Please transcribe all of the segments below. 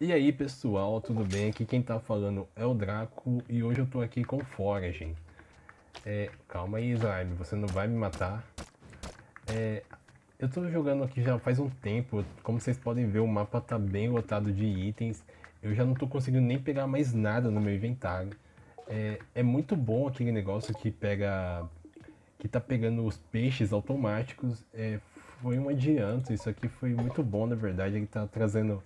E aí pessoal, tudo bem? Aqui quem tá falando é o Draco e hoje eu tô aqui com Foraging. É, calma aí Slime, você não vai me matar. É, eu tô jogando aqui já faz um tempo, como vocês podem ver o mapa tá bem lotado de itens. Eu já não tô conseguindo nem pegar mais nada no meu inventário. É, é muito bom aquele negócio que pega... Que tá pegando os peixes automáticos. É, foi um adianto, isso aqui foi muito bom na verdade, ele tá trazendo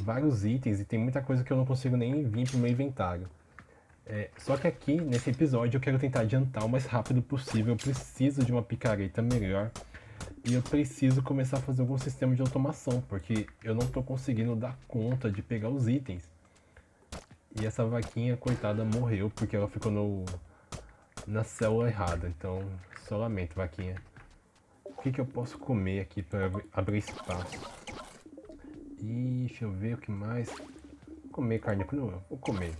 vários itens e tem muita coisa que eu não consigo nem vir pro meu inventário. É, só que aqui, nesse episódio, eu quero tentar adiantar o mais rápido possível. Eu preciso de uma picareta melhor. E eu preciso começar a fazer algum sistema de automação, porque eu não estou conseguindo dar conta de pegar os itens. E essa vaquinha, coitada, morreu porque ela ficou no, na célula errada. Então, só lamento, vaquinha. O que, que eu posso comer aqui para abrir espaço? E deixa eu ver o que mais. Vou comer carne crua? Vou comer.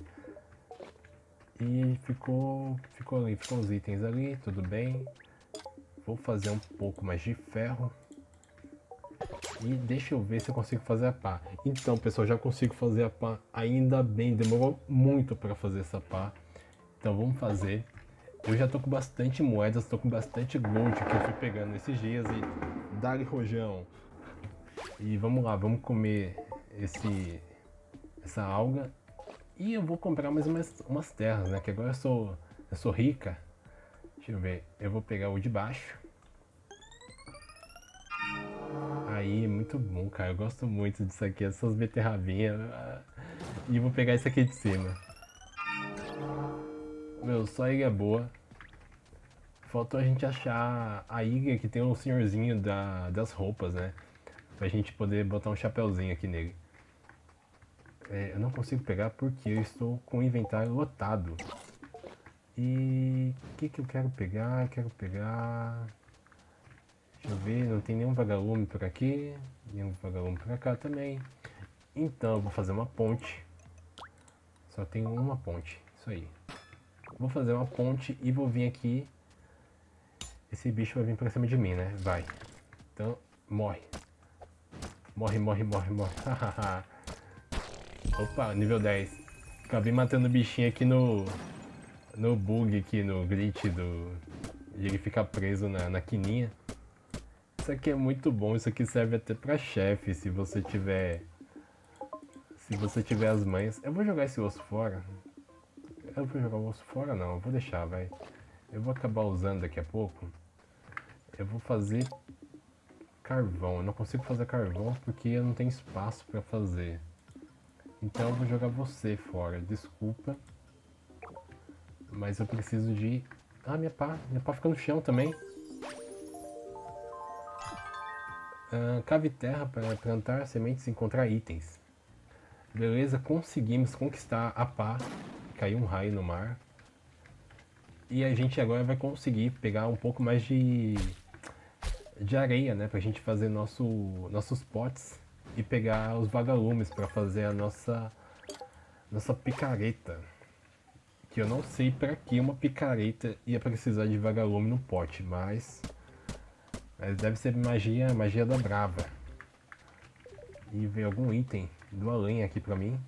E ficou, ficou ali, ficou os itens ali, tudo bem. Vou fazer um pouco mais de ferro. E deixa eu ver se eu consigo fazer a pá. Então, pessoal, já consigo fazer a pá. Ainda bem, demorou muito para fazer essa pá. Então vamos fazer. Eu já tô com bastante moedas, tô com bastante gold que eu fui pegando esses dias e dá rojão. E vamos lá, vamos comer esse essa alga. E eu vou comprar mais umas, umas terras, né? Que agora eu sou, eu sou rica. Deixa eu ver, eu vou pegar o de baixo. Aí, muito bom, cara. Eu gosto muito disso aqui, essas beterravinhas. E vou pegar esse aqui de cima. Meu, só ilha é boa. Faltou a gente achar a ilha que tem o senhorzinho da, das roupas, né? Pra gente poder botar um chapéuzinho aqui nele. É, eu não consigo pegar porque eu estou com o inventário lotado. E o que, que eu quero pegar? Eu quero pegar. Deixa eu ver, não tem nenhum vagalume por aqui. Nenhum vagalume por cá também. Então eu vou fazer uma ponte. Só tem uma ponte. Isso aí. Vou fazer uma ponte e vou vir aqui. Esse bicho vai vir pra cima de mim, né? Vai. Então, morre. Morre, morre, morre, morre. Opa, nível 10. Acabei matando o bichinho aqui no... No bug aqui, no glitch do... De ele ficar preso na, na quininha. Isso aqui é muito bom, isso aqui serve até pra chefe, se você tiver... Se você tiver as manhas. Eu vou jogar esse osso fora. Eu vou jogar o osso fora não, eu vou deixar, vai. Eu vou acabar usando daqui a pouco. Eu vou fazer carvão. Eu não consigo fazer carvão porque eu não tenho espaço para fazer. Então eu vou jogar você fora. Desculpa. Mas eu preciso de... Ah, minha pá. Minha pá fica no chão também. Ah, cave terra para plantar sementes e encontrar itens. Beleza, conseguimos conquistar a pá. Caiu um raio no mar. E a gente agora vai conseguir pegar um pouco mais de de areia, né, pra gente fazer nosso, nossos potes e pegar os vagalumes para fazer a nossa nossa picareta. Que eu não sei para que uma picareta ia precisar de vagalume no pote, mas, mas deve ser magia, magia da brava. E ver algum item do além aqui pra mim.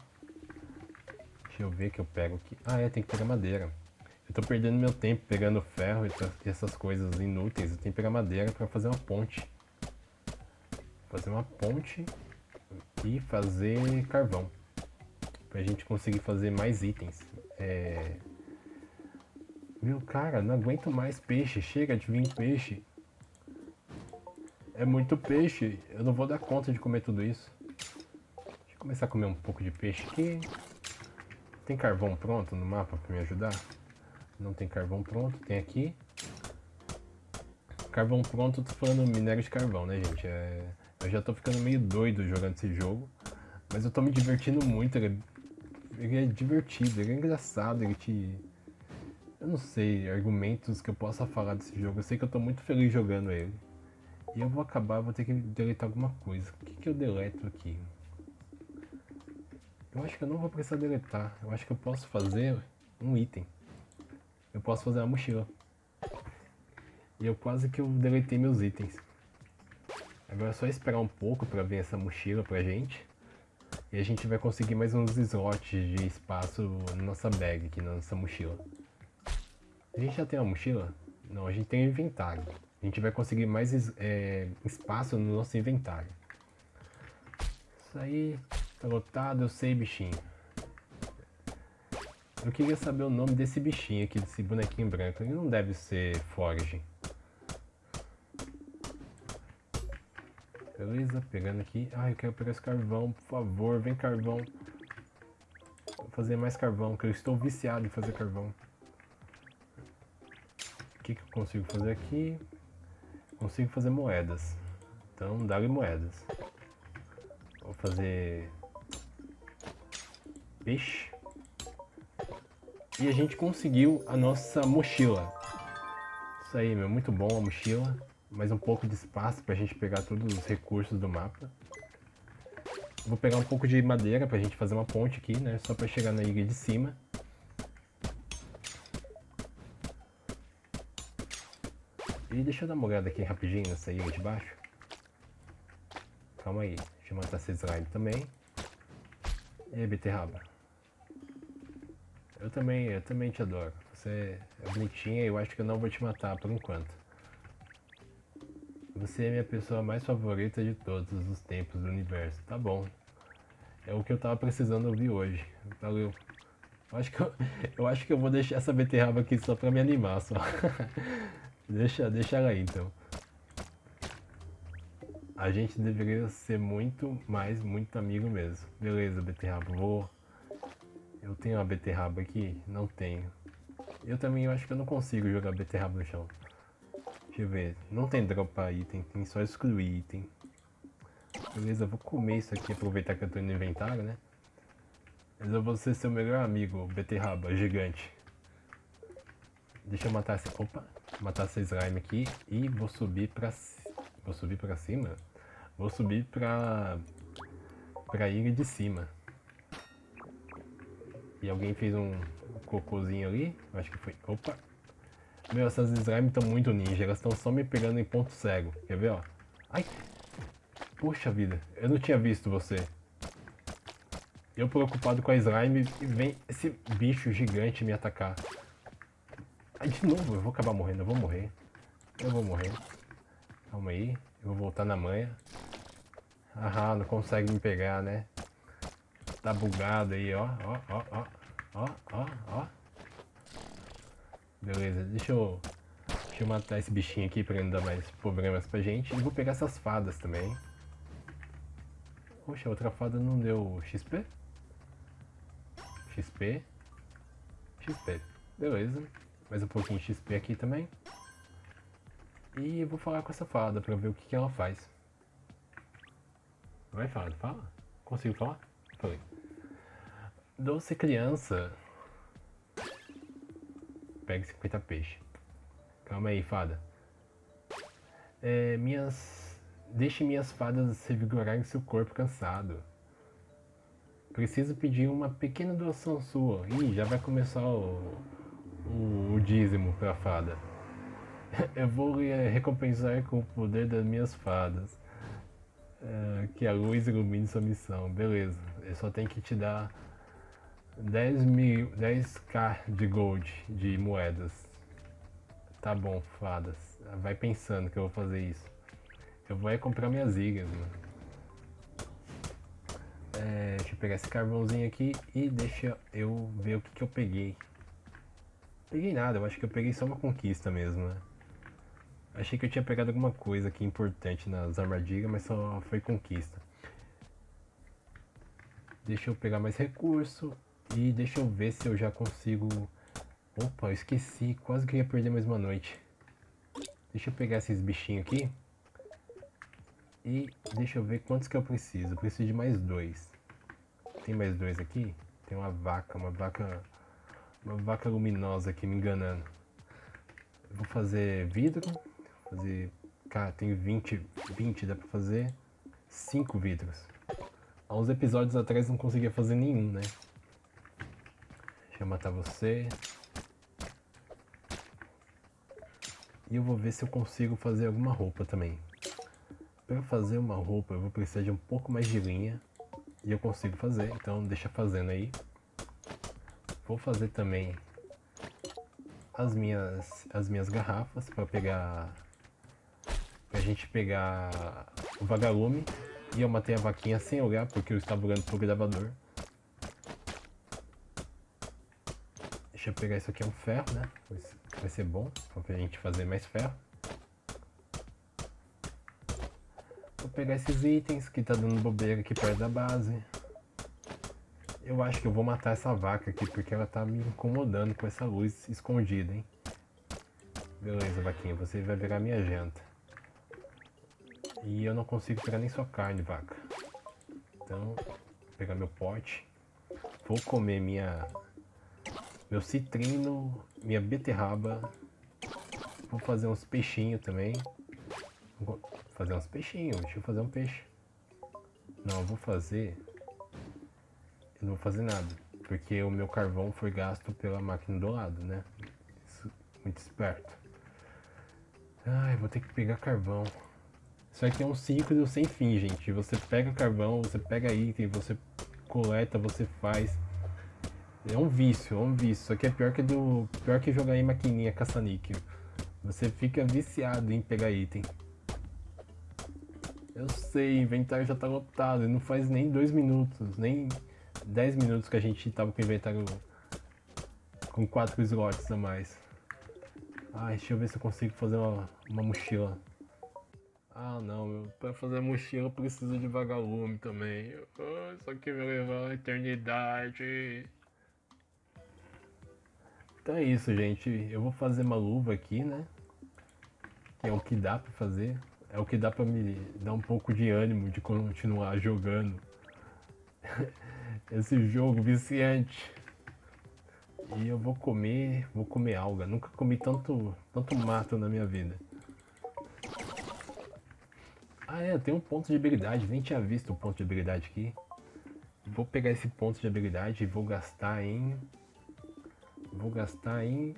Deixa eu ver que eu pego aqui. Ah, é, tem que pegar madeira. Eu tô perdendo meu tempo pegando ferro e essas coisas inúteis. Eu tenho que pegar madeira para fazer uma ponte. Fazer uma ponte e fazer carvão. Pra gente conseguir fazer mais itens. É... Meu cara, não aguento mais peixe. Chega de vir peixe. É muito peixe. Eu não vou dar conta de comer tudo isso. Deixa eu começar a comer um pouco de peixe aqui. Tem carvão pronto no mapa para me ajudar? Não tem carvão pronto, tem aqui. Carvão pronto, tô falando minério de carvão, né, gente? É... Eu já tô ficando meio doido jogando esse jogo. Mas eu tô me divertindo muito. Ele é, ele é divertido, ele é engraçado, ele te... Eu não sei, argumentos que eu possa falar desse jogo. Eu sei que eu tô muito feliz jogando ele. E eu vou acabar, vou ter que deletar alguma coisa. O que, que eu deleto aqui? Eu acho que eu não vou precisar deletar. Eu acho que eu posso fazer um item eu posso fazer uma mochila. E eu quase que eu deletei meus itens. Agora é só esperar um pouco para ver essa mochila pra gente. E a gente vai conseguir mais uns slots de espaço na nossa bag aqui, na nossa mochila. A gente já tem uma mochila? Não, a gente tem um inventário. A gente vai conseguir mais é, espaço no nosso inventário. Isso aí, tá lotado, eu sei, bichinho. Eu queria saber o nome desse bichinho aqui, desse bonequinho branco. Ele não deve ser Forge. Beleza, pegando aqui. Ah, eu quero pegar esse carvão, por favor, vem carvão. Vou fazer mais carvão, que eu estou viciado em fazer carvão. O que, que eu consigo fazer aqui? Consigo fazer moedas. Então, dá-lhe moedas. Vou fazer... Peixe. E a gente conseguiu a nossa mochila. Isso aí, meu, muito bom a mochila mais um pouco de espaço para a gente pegar todos os recursos do mapa. Vou pegar um pouco de madeira para a gente fazer uma ponte aqui, né? Só para chegar na ilha de cima. E deixa eu dar uma olhada aqui rapidinho nessa ilha de baixo. Calma aí, deixa eu matar esse slime também. E aí, beterraba? Eu também, eu também te adoro. Você é bonitinha e eu acho que eu não vou te matar por enquanto. Você é minha pessoa mais favorita de todos os tempos do universo. Tá bom. É o que eu tava precisando ouvir hoje. Valeu. Eu acho que eu, eu acho que eu vou deixar essa beterraba aqui só pra me animar só. deixa, deixa ela aí então. A gente deveria ser muito mais, muito amigo mesmo. Beleza, beterraba. Vou. Eu tenho uma beterraba aqui? Não tenho. Eu também eu acho que eu não consigo jogar beterraba no chão. Deixa eu ver. Não tem dropar item, tem só excluir item. Beleza, vou comer isso aqui, aproveitar que eu tô no inventário, né? Mas eu vou ser seu melhor amigo, beterraba gigante. Deixa eu matar essa... Opa! Matar essa slime aqui e vou subir pra... Vou subir pra cima? Vou subir pra... Pra ilha de cima. E alguém fez um cocôzinho ali. Acho que foi... Opa! Meu, essas slime estão muito ninja, elas estão só me pegando em ponto cego. Quer ver, ó? Ai! Puxa vida, eu não tinha visto você. Eu preocupado com a slime e vem esse bicho gigante me atacar. Ai, de novo, eu vou acabar morrendo, eu vou morrer. Eu vou morrer. Calma aí, eu vou voltar na manha. Aham, não consegue me pegar, né? Tá bugado aí, ó, ó, ó, ó, ó, ó, ó. Beleza, deixa eu, deixa eu matar esse bichinho aqui pra não dar mais problemas pra gente. E vou pegar essas fadas também. Poxa, a outra fada não deu XP? XP. XP. Beleza. Mais um pouquinho de XP aqui também. E vou falar com essa fada pra ver o que, que ela faz. Vai, fada, fala. Consigo falar? Falei. Doce criança pegue 50 peixes. Calma aí, fada. É, minhas... Deixe minhas fadas revigorarem seu corpo cansado. Preciso pedir uma pequena doação sua. Ih, já vai começar o, o, o dízimo pra fada. Eu vou lhe recompensar com o poder das minhas fadas. É, que a luz ilumine sua missão. Beleza. Eu só tenho que te dar 10 mil, 10k de gold, de moedas. Tá bom, fadas. Vai pensando que eu vou fazer isso. Eu vou é comprar minhas ilhas, mano. É, deixa eu pegar esse carvãozinho aqui e deixa eu ver o que, que eu peguei. Peguei nada, eu acho que eu peguei só uma conquista mesmo, né? Achei que eu tinha pegado alguma coisa aqui importante nas armadilhas, mas só foi conquista. Deixa eu pegar mais recurso. E deixa eu ver se eu já consigo... Opa, eu esqueci. Quase que ia perder mais uma noite. Deixa eu pegar esses bichinhos aqui. E deixa eu ver quantos que eu preciso. Eu preciso de mais dois. Tem mais dois aqui? Tem uma vaca, uma vaca... Uma vaca luminosa aqui me enganando. Eu vou fazer vidro. Fazer... Cara, tem 20, 20 dá pra fazer 5 vidros. Há uns episódios atrás não conseguia fazer nenhum, né? Eu matar você. E eu vou ver se eu consigo fazer alguma roupa também. Para fazer uma roupa eu vou precisar de um pouco mais de linha. E eu consigo fazer, então deixa fazendo aí. Vou fazer também as minhas, as minhas garrafas para pegar pra gente pegar o vagalume e eu matei a vaquinha sem olhar porque eu estava olhando pro gravador. Deixa eu pegar isso aqui, é um ferro, né? Vai ser bom pra gente fazer mais ferro. Vou pegar esses itens que tá dando bobeira aqui perto da base. Eu acho que eu vou matar essa vaca aqui porque ela tá me incomodando com essa luz escondida, hein? Beleza, vaquinha, você vai virar minha janta. E eu não consigo pegar nem sua carne, vaca. Então, vou pegar meu pote. Vou comer minha... Meu citrino, minha beterraba. Vou fazer uns peixinhos também. Vou fazer uns peixinhos, deixa eu fazer um peixe. Não, eu vou fazer... Eu não vou fazer nada. Porque o meu carvão foi gasto pela máquina do lado, né? Isso, muito esperto. Ai, vou ter que pegar carvão. Isso aqui é um ciclo sem fim, gente. Você pega carvão, você pega item, você coleta, você faz. É um vício, é um vício. Isso aqui é pior que do. pior que jogar em maquininha caça-níquel. Você fica viciado em pegar item. Eu sei, o inventário já tá lotado. Não faz nem dois minutos, nem 10 minutos que a gente tava com o inventário com quatro slots a mais. Ai, deixa eu ver se eu consigo fazer uma, uma mochila. Ah não, meu, pra fazer a mochila eu preciso de vagalume também. Oh, isso aqui vai levar uma eternidade. Então é isso, gente. Eu vou fazer uma luva aqui, né? Que é o que dá pra fazer. É o que dá pra me dar um pouco de ânimo de continuar jogando. Esse jogo viciante. E eu vou comer, vou comer alga. Nunca comi tanto, tanto mato na minha vida. Ah é, tem um ponto de habilidade, nem tinha visto o ponto de habilidade aqui. Vou pegar esse ponto de habilidade e vou gastar em... Vou gastar em...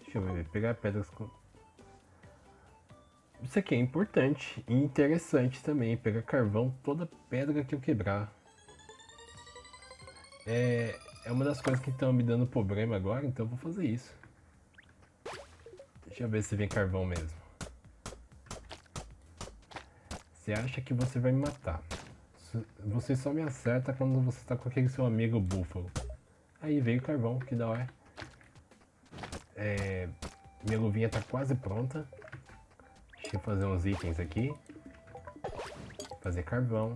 Deixa eu ver, pegar pedras com... Isso aqui é importante e interessante também, pegar carvão, toda pedra que eu quebrar. É, é uma das coisas que estão me dando problema agora, então eu vou fazer isso. Deixa eu ver se vem carvão mesmo. Você acha que você vai me matar. Você só me acerta quando você está com aquele seu amigo búfalo. Aí veio carvão, que da hora. É, minha luvinha está quase pronta. Deixa eu fazer uns itens aqui. Fazer carvão.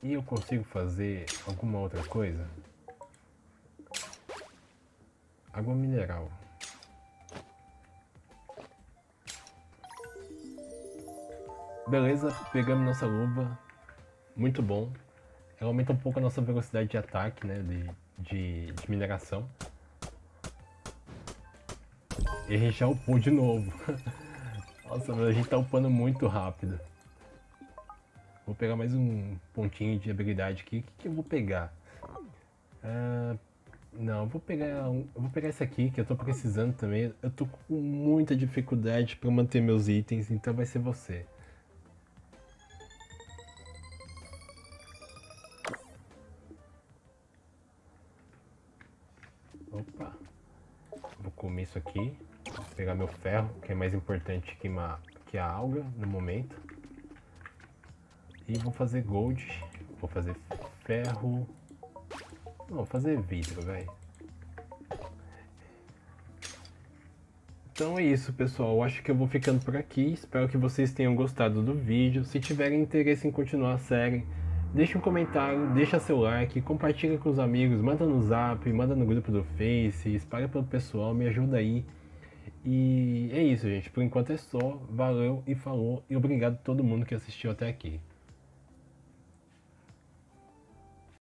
E eu consigo fazer alguma outra coisa? Água mineral. Beleza, pegamos nossa luva. Muito bom. Ela aumenta um pouco a nossa velocidade de ataque, né? De, de, de mineração. E a gente já upou de novo. Nossa, a gente tá upando muito rápido. Vou pegar mais um pontinho de habilidade aqui. O que, que eu vou pegar? Uh, não, vou pegar um, vou pegar esse aqui que eu tô precisando também. Eu tô com muita dificuldade para manter meus itens, então vai ser você. Isso aqui. Vou pegar meu ferro, que é mais importante que, uma, que a alga no momento. E vou fazer gold. Vou fazer ferro. Não, vou fazer vidro, velho. Então é isso, pessoal. Acho que eu vou ficando por aqui. Espero que vocês tenham gostado do vídeo. Se tiverem interesse em continuar a série, deixa um comentário, deixa seu like, compartilha com os amigos, manda no zap, manda no grupo do Face, espalha pelo pessoal, me ajuda aí. E é isso, gente. Por enquanto é só. Valeu e falou. E obrigado a todo mundo que assistiu até aqui.